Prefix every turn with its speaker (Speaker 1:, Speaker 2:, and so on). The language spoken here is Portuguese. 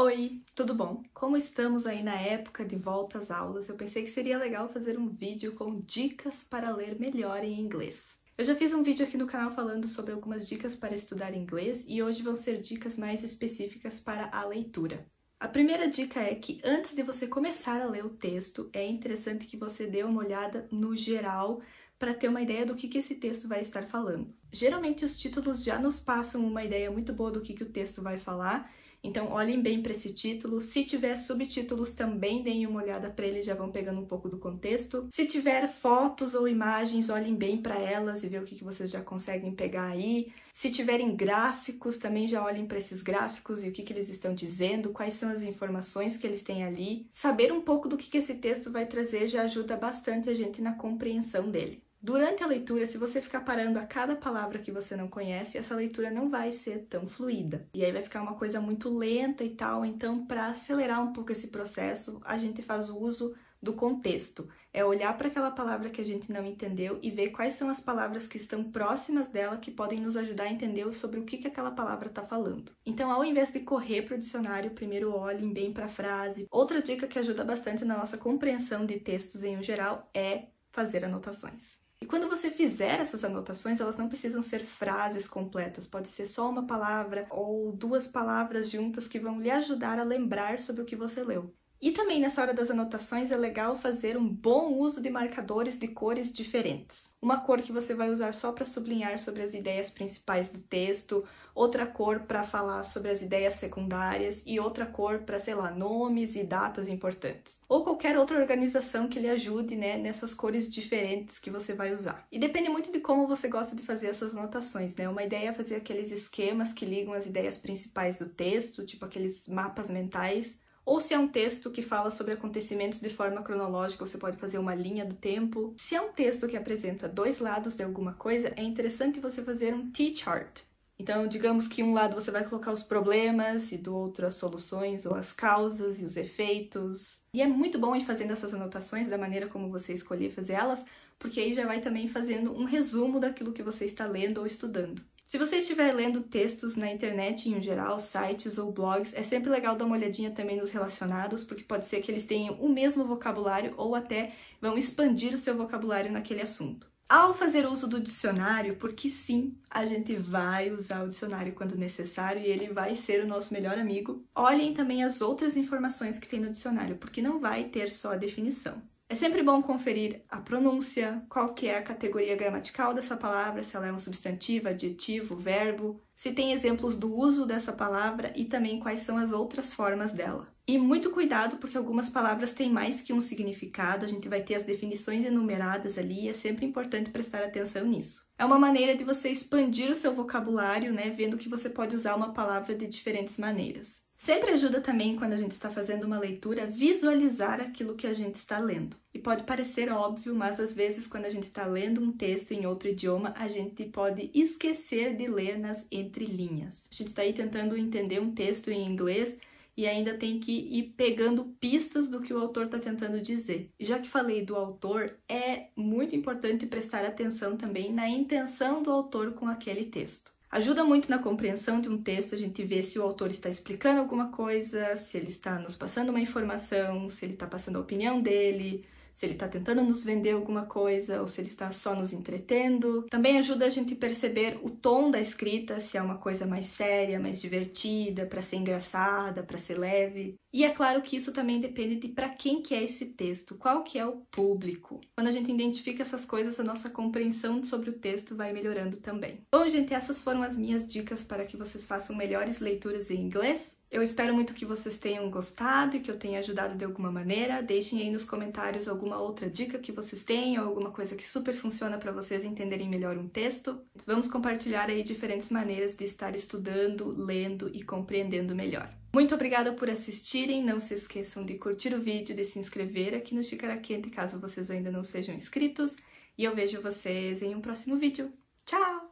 Speaker 1: Oi, tudo bom? Como estamos aí na época de volta às aulas, eu pensei que seria legal fazer um vídeo com dicas para ler melhor em inglês. Eu já fiz um vídeo aqui no canal falando sobre algumas dicas para estudar inglês e hoje vão ser dicas mais específicas para a leitura. A primeira dica é que antes de você começar a ler o texto, é interessante que você dê uma olhada no geral para ter uma ideia do que, que esse texto vai estar falando. Geralmente os títulos já nos passam uma ideia muito boa do que, que o texto vai falar, então, olhem bem para esse título. Se tiver subtítulos, também deem uma olhada para eles, já vão pegando um pouco do contexto. Se tiver fotos ou imagens, olhem bem para elas e ver o que, que vocês já conseguem pegar aí. Se tiverem gráficos, também já olhem para esses gráficos e o que, que eles estão dizendo, quais são as informações que eles têm ali. Saber um pouco do que, que esse texto vai trazer já ajuda bastante a gente na compreensão dele. Durante a leitura, se você ficar parando a cada palavra que você não conhece, essa leitura não vai ser tão fluida. E aí vai ficar uma coisa muito lenta e tal. Então, para acelerar um pouco esse processo, a gente faz o uso do contexto. É olhar para aquela palavra que a gente não entendeu e ver quais são as palavras que estão próximas dela que podem nos ajudar a entender sobre o que, que aquela palavra está falando. Então, ao invés de correr para o dicionário, primeiro olhem bem para a frase. Outra dica que ajuda bastante na nossa compreensão de textos em geral é fazer anotações. E quando você fizer essas anotações, elas não precisam ser frases completas, pode ser só uma palavra ou duas palavras juntas que vão lhe ajudar a lembrar sobre o que você leu. E também nessa hora das anotações é legal fazer um bom uso de marcadores de cores diferentes. Uma cor que você vai usar só para sublinhar sobre as ideias principais do texto, outra cor para falar sobre as ideias secundárias e outra cor para, sei lá, nomes e datas importantes. Ou qualquer outra organização que lhe ajude né, nessas cores diferentes que você vai usar. E depende muito de como você gosta de fazer essas anotações, né? Uma ideia é fazer aqueles esquemas que ligam as ideias principais do texto, tipo aqueles mapas mentais ou se é um texto que fala sobre acontecimentos de forma cronológica, você pode fazer uma linha do tempo. Se é um texto que apresenta dois lados de alguma coisa, é interessante você fazer um T-chart. Então, digamos que um lado você vai colocar os problemas e do outro as soluções ou as causas e os efeitos. E é muito bom ir fazendo essas anotações da maneira como você escolher fazer elas, porque aí já vai também fazendo um resumo daquilo que você está lendo ou estudando. Se você estiver lendo textos na internet em geral, sites ou blogs, é sempre legal dar uma olhadinha também nos relacionados, porque pode ser que eles tenham o mesmo vocabulário ou até vão expandir o seu vocabulário naquele assunto. Ao fazer uso do dicionário, porque sim, a gente vai usar o dicionário quando necessário e ele vai ser o nosso melhor amigo, olhem também as outras informações que tem no dicionário, porque não vai ter só a definição. É sempre bom conferir a pronúncia, qual que é a categoria gramatical dessa palavra, se ela é um substantivo, adjetivo, verbo, se tem exemplos do uso dessa palavra e também quais são as outras formas dela. E muito cuidado, porque algumas palavras têm mais que um significado, a gente vai ter as definições enumeradas ali e é sempre importante prestar atenção nisso. É uma maneira de você expandir o seu vocabulário, né, vendo que você pode usar uma palavra de diferentes maneiras. Sempre ajuda também, quando a gente está fazendo uma leitura, visualizar aquilo que a gente está lendo. E pode parecer óbvio, mas às vezes, quando a gente está lendo um texto em outro idioma, a gente pode esquecer de ler nas entrelinhas. A gente está aí tentando entender um texto em inglês e ainda tem que ir pegando pistas do que o autor está tentando dizer. Já que falei do autor, é muito importante prestar atenção também na intenção do autor com aquele texto. Ajuda muito na compreensão de um texto a gente ver se o autor está explicando alguma coisa, se ele está nos passando uma informação, se ele está passando a opinião dele, se ele está tentando nos vender alguma coisa ou se ele está só nos entretendo. Também ajuda a gente perceber o tom da escrita, se é uma coisa mais séria, mais divertida, para ser engraçada, para ser leve. E é claro que isso também depende de para quem que é esse texto, qual que é o público. Quando a gente identifica essas coisas, a nossa compreensão sobre o texto vai melhorando também. Bom, gente, essas foram as minhas dicas para que vocês façam melhores leituras em inglês. Eu espero muito que vocês tenham gostado e que eu tenha ajudado de alguma maneira. Deixem aí nos comentários alguma outra dica que vocês ou alguma coisa que super funciona para vocês entenderem melhor um texto. Vamos compartilhar aí diferentes maneiras de estar estudando, lendo e compreendendo melhor. Muito obrigada por assistirem, não se esqueçam de curtir o vídeo, de se inscrever aqui no Xícara Quente caso vocês ainda não sejam inscritos e eu vejo vocês em um próximo vídeo. Tchau!